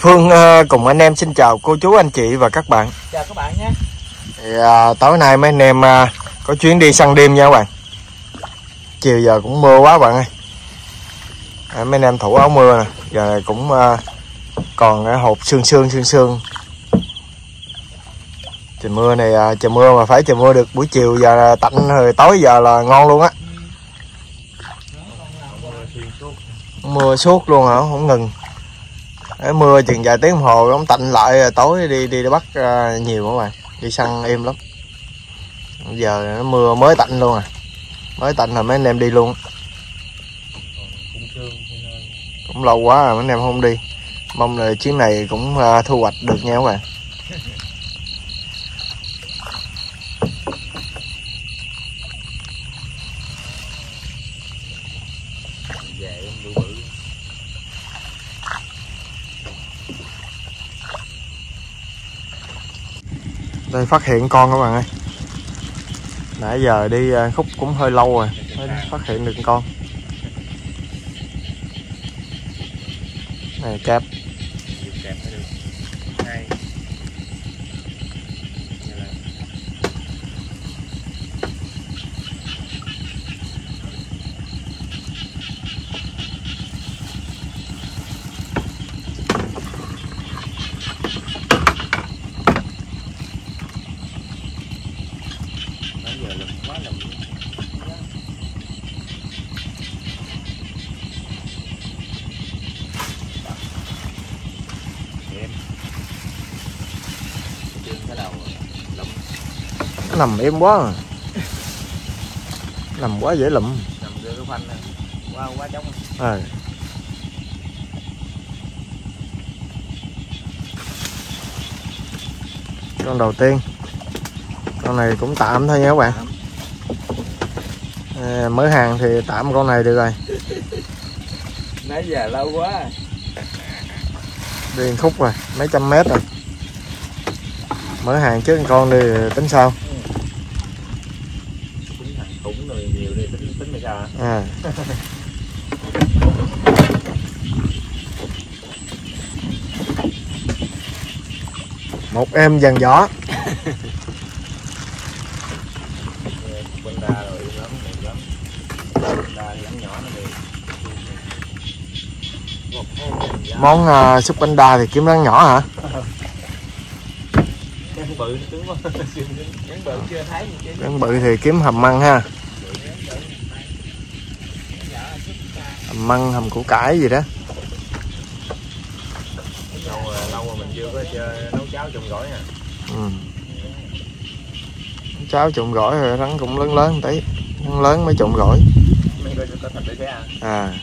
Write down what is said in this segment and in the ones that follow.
Phương ờ, cùng anh em xin chào cô chú anh chị và các bạn. chào các bạn nhé Thì, à, tối nay mấy anh em à, có chuyến đi săn đêm nha các bạn. Chiều giờ cũng mưa quá bạn ơi. À, mấy anh em thủ áo mưa nè, giờ này cũng à, còn hộp sương sương sương sương. Trời mưa này à, trời mưa mà phải trời mưa được buổi chiều giờ là tạnh rồi tối giờ là ngon luôn á. Mưa suốt luôn hả, không ngừng. Đấy, mưa chừng vài tiếng hồ nó tạnh lại tối đi đi, đi bắt à, nhiều các bạn đi săn im lắm. Giờ nó mưa mới tạnh luôn à. Mới tạnh là mấy anh em đi luôn. Cũng lâu quá rồi mấy anh em không đi. Mong là chuyến này cũng à, thu hoạch được nha các bạn. Đây, phát hiện con các bạn ơi. Nãy giờ đi à, khúc cũng hơi lâu rồi, mới phát hiện được con. Này, cáp. Nằm êm quá. À. nằm quá dễ lụm. Nằm dưới cái khoanh này. Quá quá trống à. con đầu tiên. Con này cũng tạm thôi nha các bạn. À, mới hàng thì tạm con này được rồi. Nãy giờ lâu quá. Đi khúc rồi mấy trăm mét rồi. Mới hàng trước con đi tính sao tính thằng khủng rồi nhiều đi tính tính là sao à. Một em dàn một món uh, súp bánh đa thì kiếm rắn nhỏ hả? Cái bự rắn bự thì kiếm hầm măng ha hầm măng hầm củ cải gì đó. Lâu rồi lâu rồi mình chưa có chơi nấu cháo trộn gỏi nè ừ. cháo trộn gỏi rồi rắn cũng lớn lớn tí rắn lớn mới trộn gỏi. Mấy đứa có thịt để bé ăn. À.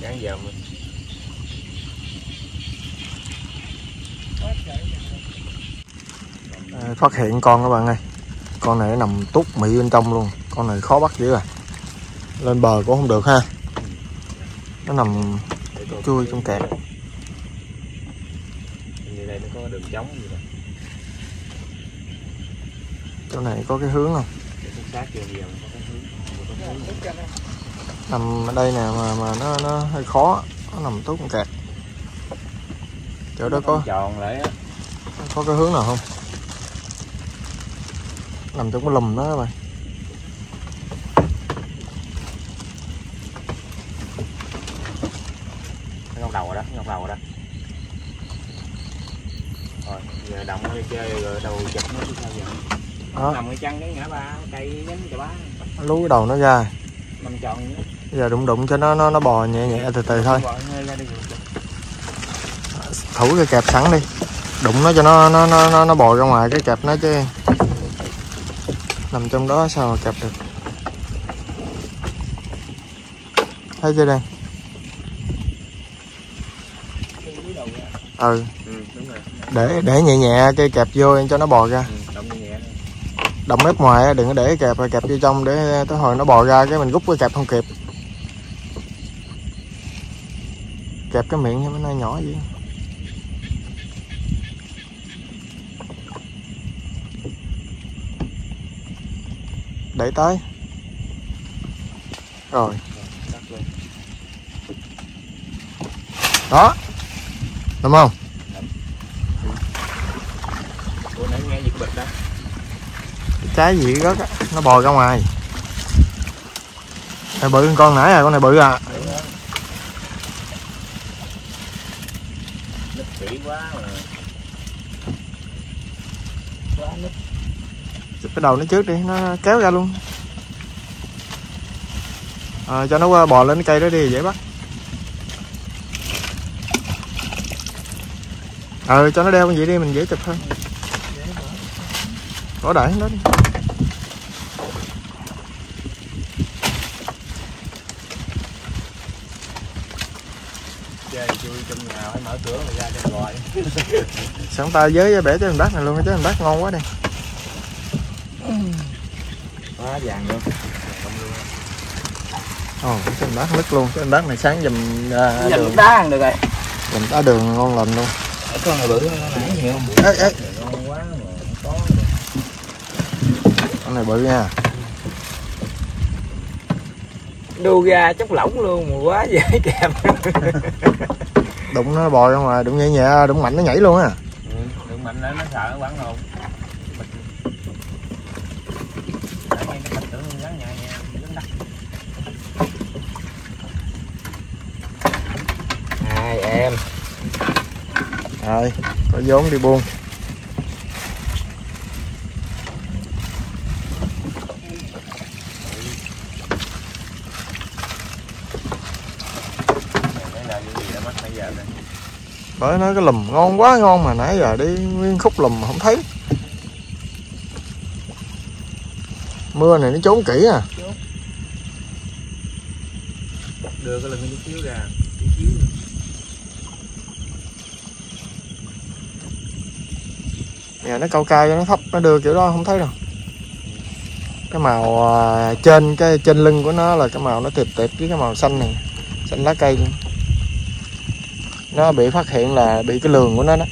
Sáng giờ mình À, phát hiện con các bạn ơi. Con này nó nằm tút mị bên trong luôn. Con này khó bắt dữ à lên bờ cũng không được ha. Nó nằm chui trong kẹt. Như đây nó có đường trống gì nè. Chỗ này có cái hướng không? Nằm ở đây nè mà mà nó nó hơi khó nó nằm tút trong kẹt. Chỗ đó có tròn lại có cái hướng nào không? Nằm trong cái lùm đó các bạn nó ngóc đầu rồi giờ động đi chơi rồi đầu chụp nó chứ sao giờ? Đó nằm cái chân cái ngã ba cây nhánh chà bá lú cái đầu nó ra nằm tròn vậy giờ đụng đụng cho nó nó nó bò nhẹ nhẹ từ từ thôi. Đi thủ cái kẹp sẵn đi. Đụng nó cho nó nó nó nó, nó bò ra ngoài cái kẹp nó chứ. Nằm trong đó sao mà kẹp được? Thấy chưa đây ừ. Ừ đúng rồi. Để để nhẹ nhẹ cái kẹp vô cho nó bò ra. Ừ, động nhẹ động mép ngoài đừng có để kẹp kẹp vô trong để tới hồi nó bò ra cái mình rút cái kẹp không kịp. Kẹp cái miệng cho nó nhỏ vậy để tới. Rồi. Đó đúng không? Ủa nãy nghe gì cái bịch đó trái gì đó á? Nó bò ra ngoài. Này bự hơn con nãy à con này bự à. Quá chụp cái đầu nó trước đi nó kéo ra luôn. À, cho nó qua bò lên cái cây đó đi dễ bắt. Ờ cho nó đeo cái gì đi mình dễ chụp hơn. Có đẩy nó đi. Chơi chui trong nhà phải mở cửa mà ra cho gọi sẵn tay với bể trái mình bắt này luôn trái mình bắt ngon quá đi. Quá vàng luôn ồ mình bắt nứt luôn mình bắt này sáng dùm à, đường. đá ăn được rồi. Dùm đá đường ngon lành luôn Con này bự nó nãy nhiều. Không? ê, ê, Ngon quá mà có con này bự nha. Đu ra chốc lỏng luôn mà quá dễ kèm đụng nó bò ra ngoài đụng nhẹ nhẹ đụng mạnh nó nhảy luôn á. Ừ, Đừng mạnh lên nó sợ nó quẳng hồn Nãy rồi, có vốn đi buôn. Những gì đã mất nãy giờ bởi nó cái lùm ngon quá, ngon mà nãy giờ đi nguyên khúc lùm mà không thấy. Mưa này nó trốn kỹ à. Đưa cái lùm nó chiếu ra Cái chiếu rồi nhà nó cao cao cho nó thấp nó đưa kiểu đó không thấy đâu. Cái màu à, trên cái trên lưng của nó là cái màu nó tiệp tiệp với cái màu xanh này xanh lá cây luôn. Nó bị phát hiện là bị cái lường của nó đó.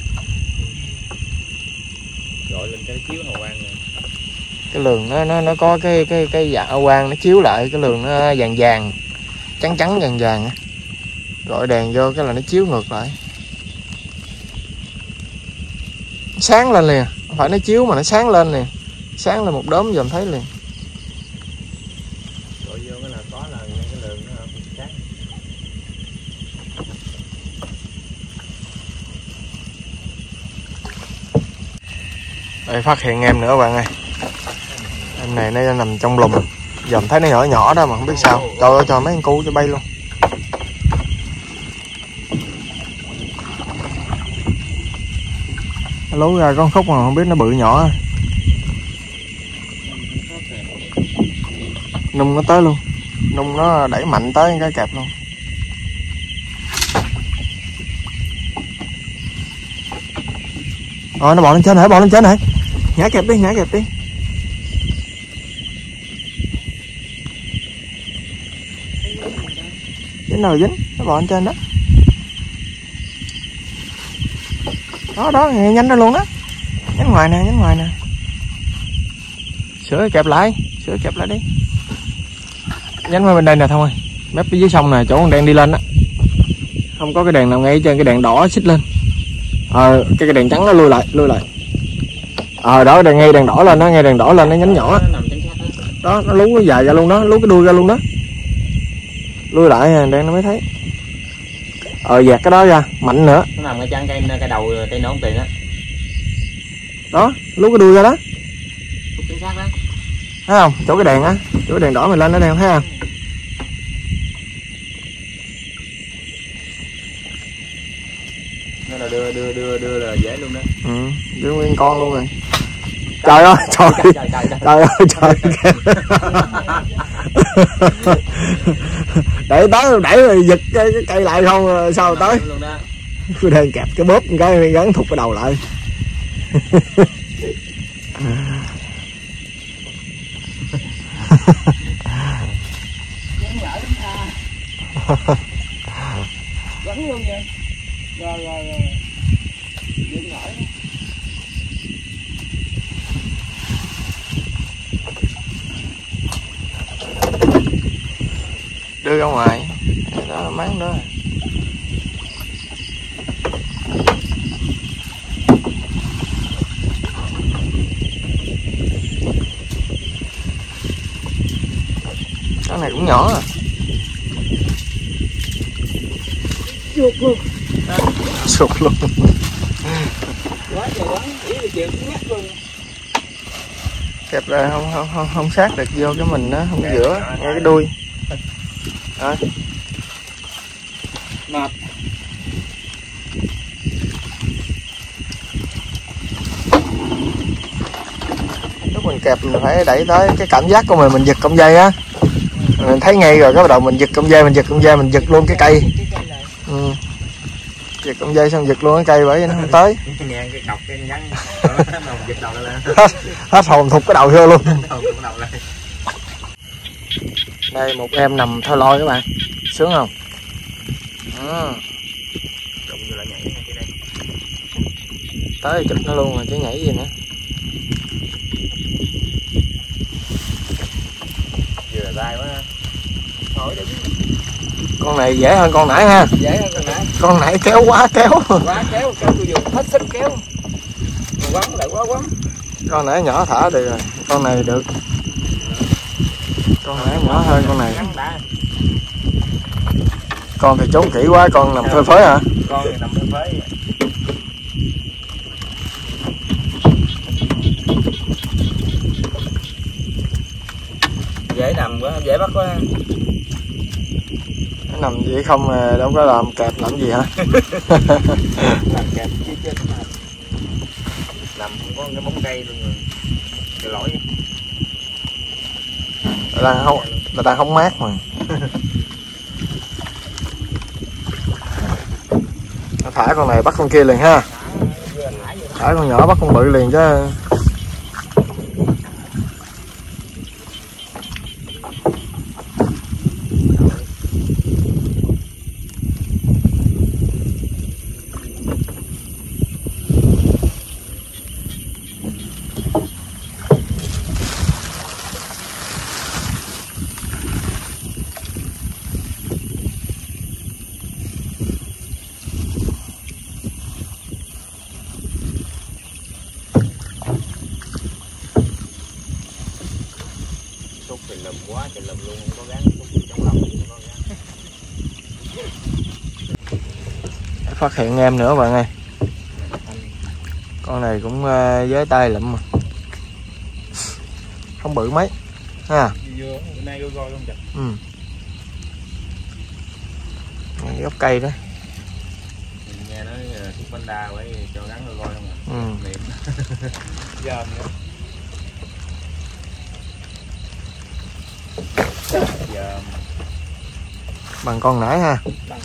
Gọi lên cái chiếu hào quang này. Cái lường nó nó nó có cái cái cái dạ quang nó chiếu lại cái lường nó vàng vàng trắng trắng vàng vàng gọi đèn vô cái là nó chiếu ngược lại sáng lên liền. Không phải nó chiếu mà nó sáng lên nè sáng lên một đốm dòm thấy liền. Đây phát hiện em nữa bạn ơi. Em này nó nằm trong lùm. Dòm thấy nó nhỏ nhỏ đó mà không biết sao. Trời ơi trời mấy con cu cho bay luôn lố ra con khúc mà không biết nó bự nhỏ. Nung nó tới luôn. Nung nó đẩy mạnh tới cái kẹp luôn. Rồi nó bò lên trên hả bò lên trên hả nhả kẹp đi, nhả kẹp đi. Dính nào dính, nó bò lên trên đó. Đó đó nhanh ra luôn đó nhánh ngoài nè nhánh ngoài nè. Sửa kẹp lại sửa kẹp lại đi. Nhánh qua bên đây nè thôi ơi. Mép phía dưới sông nè chỗ con đèn đi lên á. Không có cái đèn nào ngay trên cái đèn đỏ xích lên. Ờ cái, cái đèn trắng nó lui lại lui lại. Ờ đó đèn ngay đèn đỏ lên nó ngay đèn đỏ lên nó nhánh nhỏ đó nó lú cái dài ra luôn đó lú cái đuôi ra luôn đó. Lui lại đèn nó mới thấy ờ dạt cái đó ra mạnh nữa. Nó nằm ngay chân cây cây đầu cây nón tiền á. Đó lú cái đuôi ra đó. Chính xác đó. Thấy không? Chỗ cái đèn á chỗ cái đèn đỏ mình lên nó đèn thấy không? Nó là đưa đưa đưa đưa là dễ luôn đó. Ừ giữ nguyên con luôn rồi trời ơi trời Trời. trời trời trời. Trời ơi trời. Để tới đẩy rồi giật cái, cái cây lại không sao tới? cứ đang kẹp cái bóp cái gắn thụt cái đầu lại Gắn luôn vậy Rồi rồi rồi Dừng lại đưa ra ngoài đó là máng đó nhỏ à chuột luôn sụt luôn quá trời quá ý là chịu nhắc luôn kẹp ra không không không, không sát được vô cái mình đó không giữa ngay cái đuôi. Đó. mập. Lúc mình kẹp mình phải đẩy tới cái cảm giác của mình mình giật cọng dây á. Mình thấy ngay rồi cái bắt đầu mình giật cọng dây mình giật cọng dây mình giật luôn cái cây cái cây này ừ. Giật cọng dây xong giật luôn cái cây bởi vì nó không tới. Nghe cái cọc cái nhắn đầu lên. Hết hồn thục cái đầu vô luôn. Đây một em nằm theo lôi các bạn. Sướng không? Đây tới chụp nó luôn rồi chứ nhảy gì nữa. Vừa dai quá thôi đi. Con này dễ hơn con nãy ha. Dễ hơn con nãy con nãy kéo quá kéo. Quá kéo kéo tôi dùng hết sức kéo. Quấn lại quá quấn. Con nãy nhỏ thả được rồi. Con này được. Con nãy nhỏ hơn con này. Con thì trốn kỹ quá con nằm phơi phới hả? Con thì nằm bên phế dễ nằm quá dễ bắt quá nằm vậy không mà đâu có làm kẹp làm gì hả? Làm kẹp chứ mà. Nằm không có cái bóng cây luôn rồi. Cái lỗi. Là đang không là đang không mát mà. Nó thả con này bắt con kia liền ha. Thả con nhỏ bắt con bự liền chứ xúc thì lùm quá thì lùm luôn không có gắn xúc thì trong lòng không có gắn phát hiện em nữa bạn ơi. Con này cũng ờ, với tay lụm mà. Không bự mấy, ha. Ừ. Gốc cây đó. Cho gắn coi không à ừ. bằng con nãy ha. Nhỏ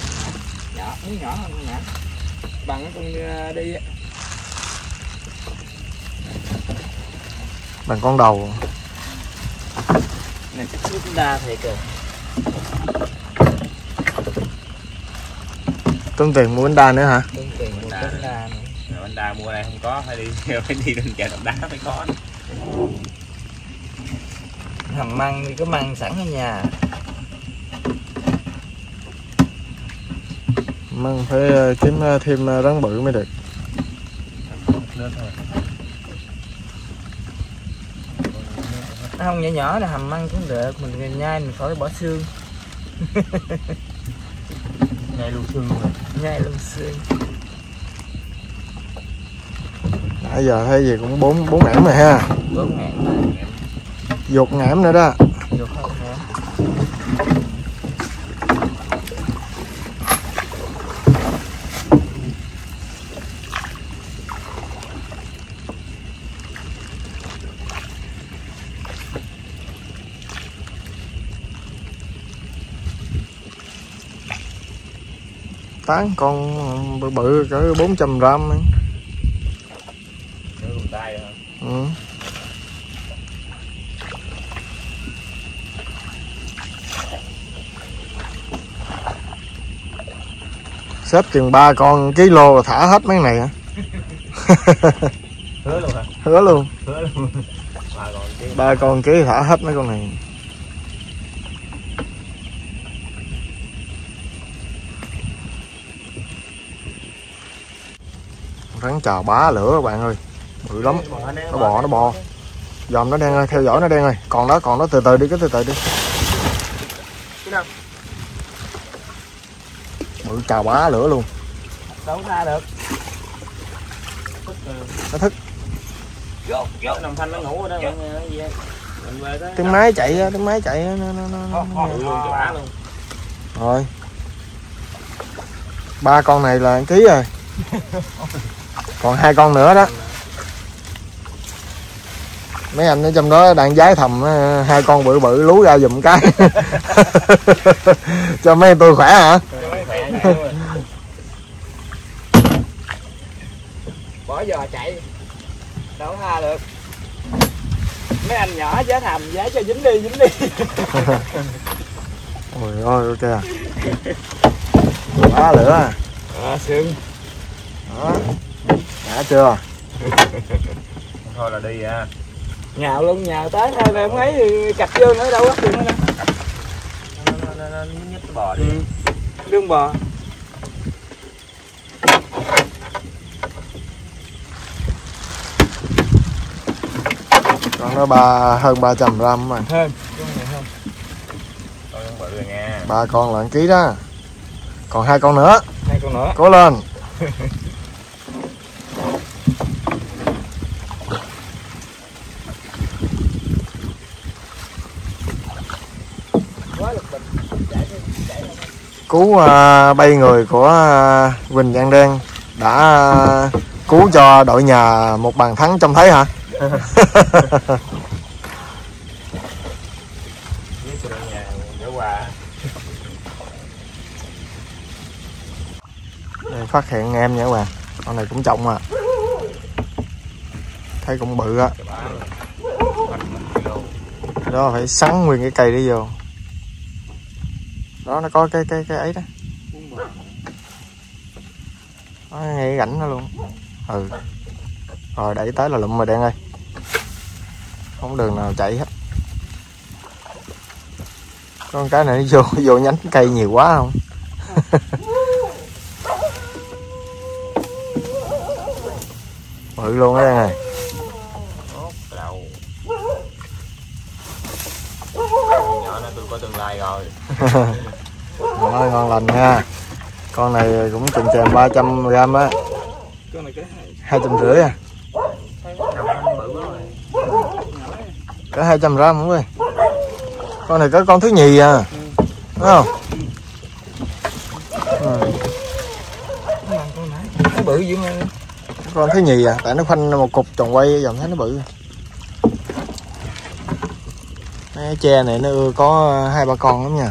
dạ, nó nhỏ hơn con nãy bằng con ờ, đi bằng con đầu. Này chắc bánh đa thiệt rồi tốn tiền mua bánh đa nữa hả? Tương tiền đa. bánh đa nữa. Rồi bánh đa mua đây không có phải đi phải đi lên chợ đập đá mới có. Hầm măng thì có măng sẵn ở nhà măng phải ờ, kiếm ờ, thêm ờ, rắn bự mới được. Lên thôi không nhỏ nhỏ là hầm măng cũng được mình nhai mình khỏi bỏ xương. Ngay luôn xương rồi nhai luôn xương. Nãy giờ thấy gì cũng bốn bốn ngãm rồi ha. Ngạn mà dột ngãm nữa đó. Được không hả tán con bự bự cỡ 400 gram ừ. xếp chừng ba con ký lô thả hết mấy này hả? Hứa luôn hả? Hứa luôn. Hứa luôn. Ba con ký thả hết mấy con này rắn chờ bá lửa các bạn ơi. Bự lắm. Nó bò nó bò. Dòm nó đang ơi theo dõi nó đang ơi. Còn đó còn đó từ từ đi cái từ từ đi. Bự chào bá lửa luôn. Đâu ra được. Nó thức. Tiếng máy chạy tiếng máy chạy nó nó nó rồi. Ba con này là ký rồi. còn hai con nữa đó. Mấy anh ở trong đó đang giái thầm ờ, hai con bự bự lú ra giùm cái. Cho mấy tôi khỏe hả? Bỏ giò chạy. Đâu tha được. Mấy anh nhỏ giá thầm giá cho dính đi dính đi. Ôi ôi kìa. Quá lửa à. À, sương đó đã chưa? Thôi là đi à. Nhào luôn nhào tới thôi mà không ấy thì cặp vô nữa đâu. Bắt được nữa nè nhích bò đi. Lương bò. Con nó ba hơn 300 gram mà. Hơn ba con là một ký đó. Còn hai con nữa. Hai con nữa. Cố lên cứu à, bay người của à, Quỳnh Giang Đen đã à, cứu cho đội nhà một bàn thắng trong thấy hả? Đây, phát hiện em nha các bạn. Con này cũng trọng à thấy cũng bự á. Đó. đó phải sắn nguyên cái cây đi vô đó, nó có cái cái cái ấy đó. Nó ngay rảnh nó luôn. Ừ. Rồi đẩy tới là lụm rồi đen ơi. Không đường nào chạy hết. Con cái này nó vô vô nhánh cây nhiều quá không? Bự luôn á đen này tốt cái đầu Con nhỏ này tôi có tương lai rồi. Mà nói ngon lành nha. Con này cũng chừng chèm 300 gram á. con này cái hai hai trăm rưỡi à. Thấy 200 gram không ơi? Con này có con thứ nhì à. Đúng không? Ừ. nó con bự dữ mà con thứ nhì à. Tại nó khoanh một cục tròn quay dòng thấy nó bự. Cái tre này nó ưa có hai ba con lắm nha.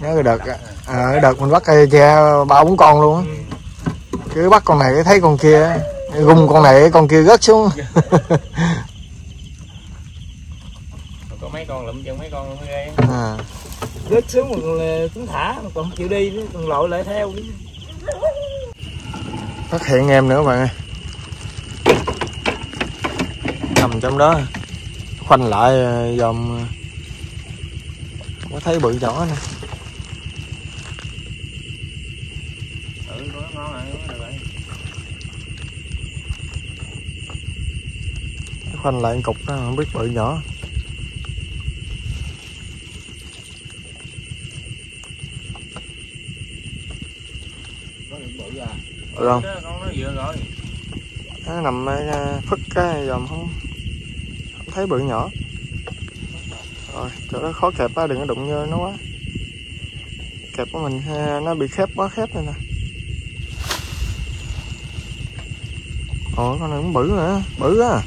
Nhớ cái đợt à, cái đợt mình bắt cây tre ba bốn con luôn á. Cứ bắt con này cái thấy con kia gung con này cái con kia rớt xuống. Còn có mấy con lụm chân mấy con mới ghê à. rớt xuống một là cũng thả mà còn không chịu đi còn lội lại theo phát hiện em nữa bạn ơi nằm trong đó khoanh lại ờ, dòm ờ, có thấy bự nhỏ nè. Khoanh lại cục đó không biết bự nhỏ Được không? Nó nằm ờ, phức cái dòm không thấy bự nhỏ. Rồi chỗ đó khó kẹp á đừng có đụng vô nó quá. Kẹp của mình nó bị khép quá khép này nè. Ồ con này cũng bự nữa bự á.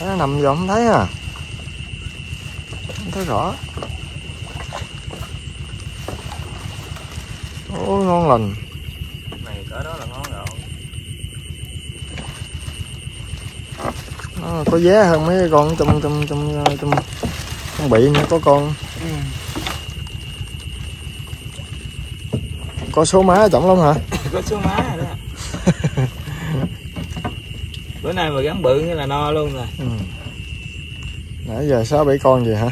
Đấy, nó nằm vô không thấy à. Không thấy rõ. Ôi ngon lành cỡ đó là ngon rồi nó có giá hơn mấy con trong trong trong trong trong bị nữa có con. Có số má trọng lắm hả? Có số má rồi đó. Bữa nay mà gắn bự như là no luôn rồi. Ừ. nãy giờ sáu bảy con gì hả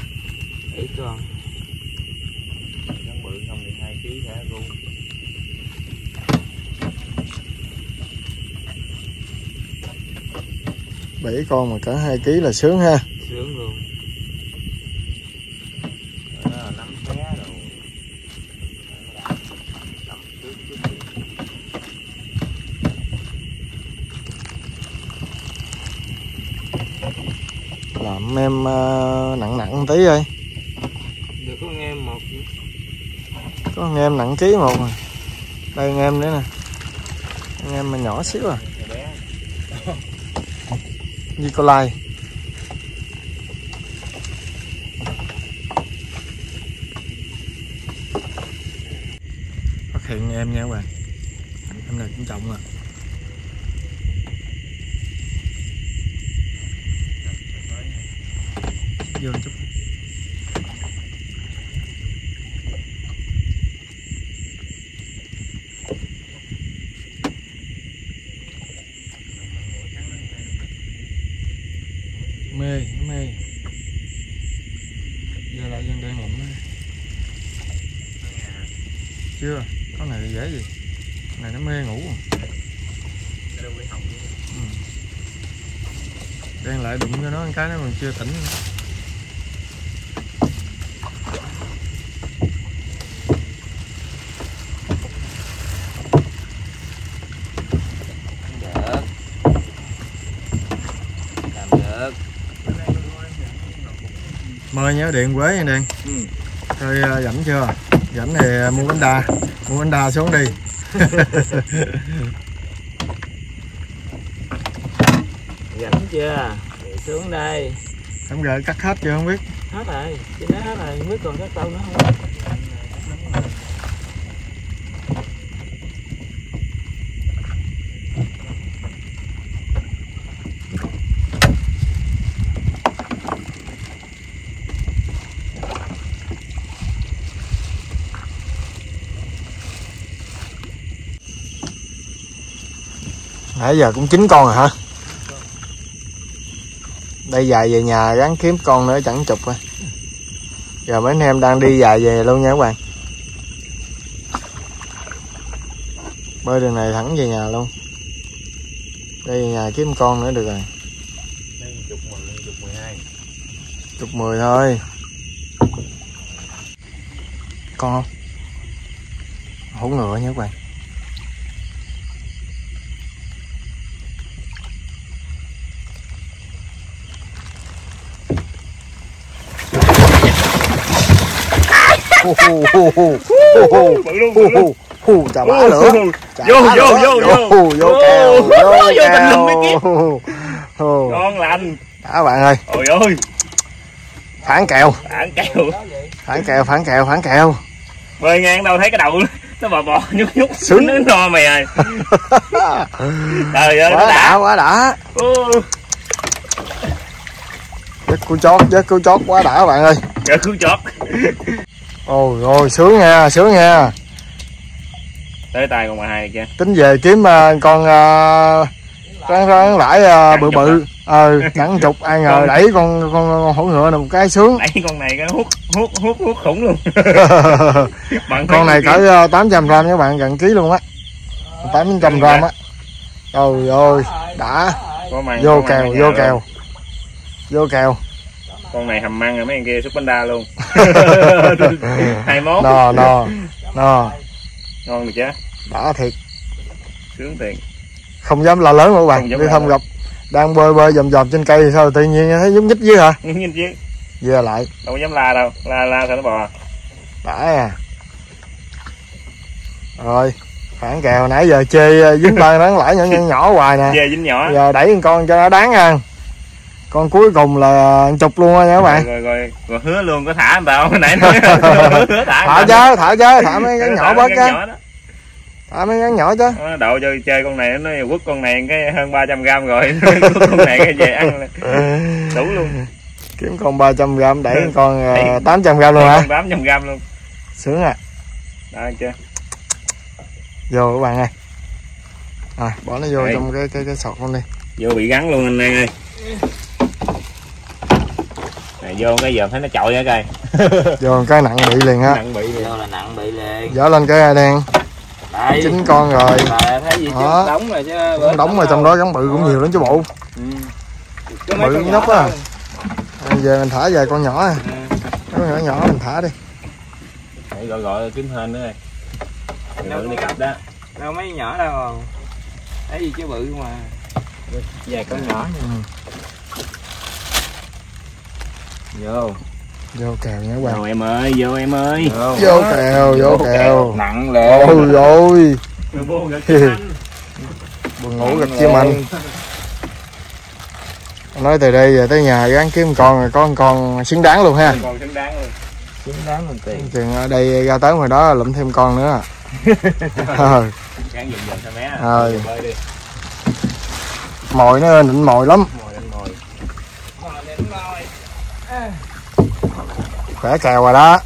con mà cả hai kg là sướng ha. Sướng luôn. Làm em uh, nặng nặng tí ơi. Được có em một có em nặng ký một rồi đây anh em nữa nè. Anh em mà nhỏ xíu à. Nikolai. Phát hiện em nha các bạn. Em này cũng trọng à vô chút. Đang lại đụng cho nó một cái nó còn chưa tỉnh nữa. được làm được mời nhớ điện quế nha đen ừ. thôi uh, rảnh chưa rảnh thì mua bánh đa mua bánh đa xuống đi rảnh chưa? Thì xuống đây. Em gợi cắt hết chưa không biết? Hết rồi chứ nó hết rồi không biết còn cắt đâu nữa không? Nãy giờ cũng chín con rồi hả đây dài về nhà gắn kiếm con nữa chẳng chục rồi giờ mấy anh em đang đi dài về luôn nha các bạn. Bơi đường này thẳng về nhà luôn. Đây nhà kiếm con nữa được rồi. Đây chục mười thôi. Con không? Hổ ngựa nha các bạn chà bá lửa chà Vô, vô, vô, lửa. vô, vô. Hù, vô kèo Vô, vô vô tình kèo ngon lành đã bạn ơi ôi ôi phản kèo ăn kẹo phản kèo phản kèo phản kèo mười ngàn đâu thấy cái đầu nó bò bò nhúc nhúc Sướng. nó no mày ơi trời ơi quá đã quá đã Ô, Giấc cú chót, giấc cú chót quá đã bạn ơi. trời cứu chót Ôi ôi sướng nha, sướng nha. tới tay con bà hai kia Tính về kiếm à, con uh, rắn lãi à, bự bự. Ờ, cắn chục ai ngờ đẩy con con, con hổ ngựa này một cái sướng. đẩy con này cái hút hút hút hút khủng luôn Bằng con này cỡ uh, 800 gram các bạn, gần ký luôn á. 800 gram á. Trời ơi, đã. Vô kèo, vô kèo. Vô kèo. Con này hầm măng rồi mấy anh kia súp bánh đa luôn. Hai mốt. No no. No, ngon được chứ. Đã thiệt. sướng tiền Không dám la lớn mà các bạn, đi thăm gặp. Đang bơi bơi vòng vòng trên cây thì sao? Tự nhiên thấy nhúc nhích dưới hả? nhìn chứ Về lại. đâu dám la đâu. La la sao nó bò? Đã. À rồi phản kèo. Nãy giờ chê ờ, dính ba đáng lãi nhỏ nhỏ, nhỏ hoài nè. Về dính nhỏ. Giờ đẩy con cho nó đáng nha con cuối cùng là chục luôn á nha các bạn. Rồi, rồi, rồi, rồi hứa luôn có thả người ta không nãy nói hứa thả thả ta. chứ thả chứ thả mấy cái Hứa nhỏ thả bớt chứ. thả mấy cái nhỏ chứ. Nó đậu cho chơi con này nó quất con này cái hơn 300 gram rồi. Con này cái về ăn đủ luôn. Kiếm con 300 gram đẩy con Đẩy. uh, 800 gram luôn hả? con 800 gram luôn. Sướng à. Đó chưa? Vô các bạn ơi. Rồi bỏ nó vô Đây. trong cái cái cái sọt luôn đi. Vô bị gắn luôn anh An ơi này vô cái giờ thấy nó chọi ra coi. Vô cái nặng bị liền á. Nặng bị liền. vô là nặng bị liền. Dở lên cái đen. Đây. Chín con rồi. Bà thấy gì chứ? Đó. đóng rồi chứ Cũng đóng rồi trong đó gắn bự cũng nhiều lắm chứ bộ. Ừ. Bự nhóc á. À, giờ mình thả về con nhỏ à. Con nhỏ nhỏ mình thả đi. Để gọi gọi kiếm hên nữa rồi Đừng đi cặp đó. Đâu mấy nhỏ đâu. Thấy gì chứ bự mà. Về con nhỏ. Ừ. vô. Vô kèo nha các vô bạn em ơi vô em ơi. Vô kèo vô kèo. nặng lên ôi vô gật anh buồn ngủ gặp chim anh. Nói từ đây về tới nhà gắn kiếm con rồi một con xứng đáng luôn ha. Còn xứng đáng luôn. Xứng đáng luôn tiền. Chừng ở đây ra tới ngoài đó lụm thêm con nữa. Ờ, Ờ. mồi nó định mồi lắm khỏe kèo rồi đó.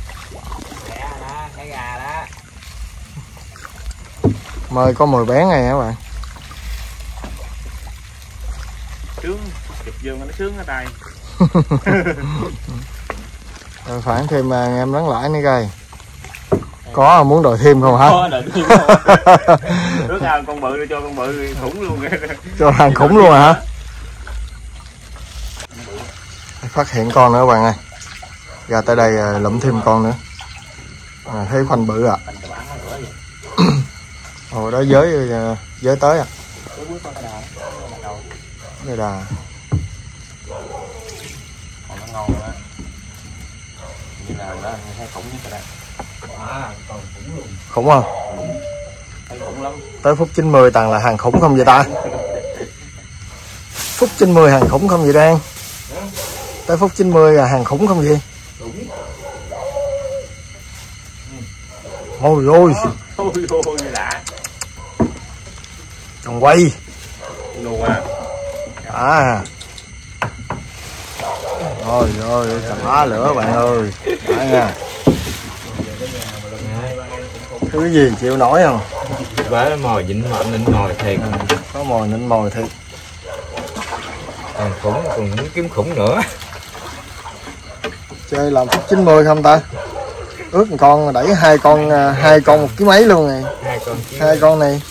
Mời có 10 bén này các bạn? Sướng chụp dương nó sướng ở tay rồi phản thêm à, em lắng lại nữa coi. Có muốn đòi thêm không hả? Có thêm Trước nào con bự cho con bự khủng luôn. Cho hàng khủng luôn hả phát hiện con nữa các bạn ơi. Ra tới đây à, lụm thêm con nữa. À, thấy khoanh bự à hồi đó giới à, giới tới à đây là khủng không? Tới phút 90 toàn là hàng khủng không vậy ta? Phút 90 hàng khủng không vậy đang tới phút 90 là hàng khủng không vậy? Ôi ôi. Ôi ôi đã còn quay. Luôn à à. Ôi ôi cá lửa bạn ơi. Đã nha. Thứ gì chịu nổi không? Với mồi dính mỡ nên ngồi thiệt. Có mồi nịnh mồi thiệt. Còn khủng còn muốn kiếm khủng nữa chơi làm phút 90 không ta? Ước một con đẩy hai con à, hai con một ký mấy luôn này. Hai con kiếm hai con này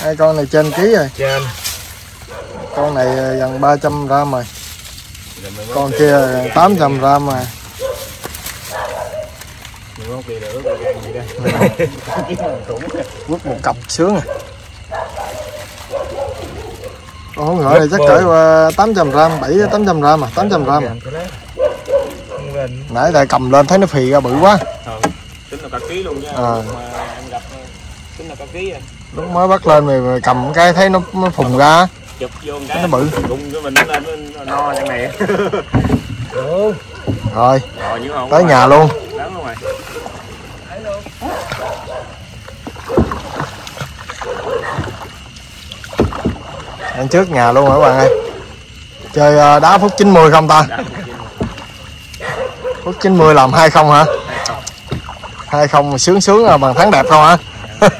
hai con này trên ký rồi. Trên. Con này à, gần 300 gram rồi. Con kia 800 gram đó quất một cặp sướng à. Con không gọi này chắc cỡ qua 800 gram 7 đến 800 gram à 800 gram à. Nãy tại cầm lên thấy nó phì ra bự quá. Tính là cả ký luôn chứ Ờ. mà em gặp tính là cả ký à lúc mới bắt lên mày, mày cầm cái thấy nó, nó phùng ra. Chụp vô cái Nó bự. gung cái mình nó lên nó no trong này rồi. Rồi tới nhà luôn. Rồi ăn trước nhà luôn rồi các bạn ơi? Chơi ờ, đá phút 90 không ta phút 90 làm hai không hả? Hai không mà sướng sướng là bằng thắng đẹp không hả?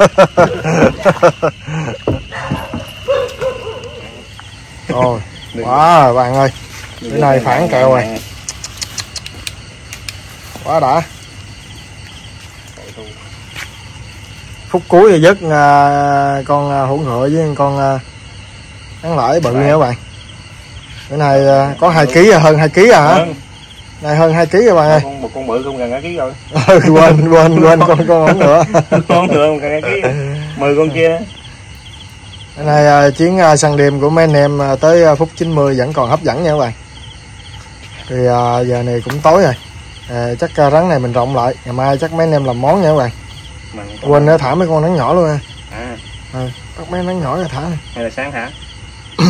Rồi quá rồi bạn ơi. Cái này phản kèo rồi. Quá đã. Phút cuối thì dứt à, con à, hỗn ngựa với con à, thắng lợi bự nha các bạn? Cái này à, có 2 kg à, hơn 2 kg à hả? Hơn này hơn 2 kg các bạn ơi. Một con bự không gần cả ký rồi. Ừ, quên quên quên con con hỗn nữa. Con nữa gần cả ký. Mười con kia. Cái này à, chuyến à, săn đêm của mấy anh em à, tới à, phút 90 vẫn còn hấp dẫn nha các bạn. Thì à, giờ này cũng tối rồi. À, chắc à, rắn này mình rộng lại. Ngày mai chắc mấy anh em làm món nha các bạn. Quên nữa thả mấy con rắn nhỏ luôn ha à. Bắt mấy rắn nhỏ ra thả hay là sáng hả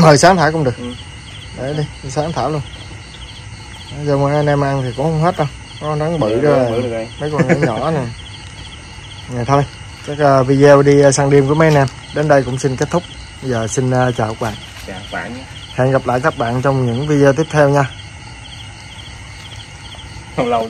hồi sáng thả cũng được. Ừ. để đi sáng thả luôn giờ mà anh em ăn thì cũng không hết đâu. Có con rắn bự rồi mấy con rắn nhỏ nè. Này thôi. Chắc à, video đi à, săn đêm của mấy anh em. Đến đây cũng xin kết thúc. Giờ xin à, chào các bạn. Chào các bạn nhé. Hẹn gặp lại các bạn trong những video tiếp theo nha. Lâu